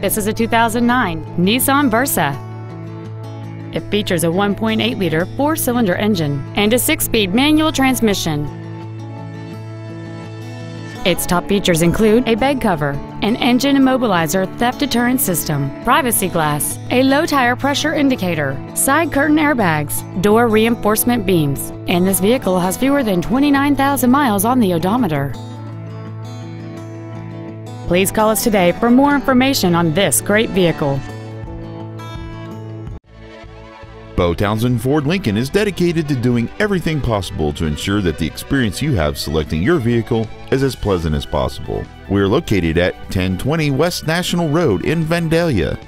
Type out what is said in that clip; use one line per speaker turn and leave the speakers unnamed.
This is a 2009 Nissan Versa. It features a 1.8-liter four-cylinder engine and a six-speed manual transmission. Its top features include a bed cover, an engine immobilizer theft deterrent system, privacy glass, a low tire pressure indicator, side curtain airbags, door reinforcement beams, and this vehicle has fewer than 29,000 miles on the odometer. Please call us today for more information on this great vehicle.
Beau Townsend Ford Lincoln is dedicated to doing everything possible to ensure that the experience you have selecting your vehicle is as pleasant as possible. We are located at 1020 West National Road in Vandalia.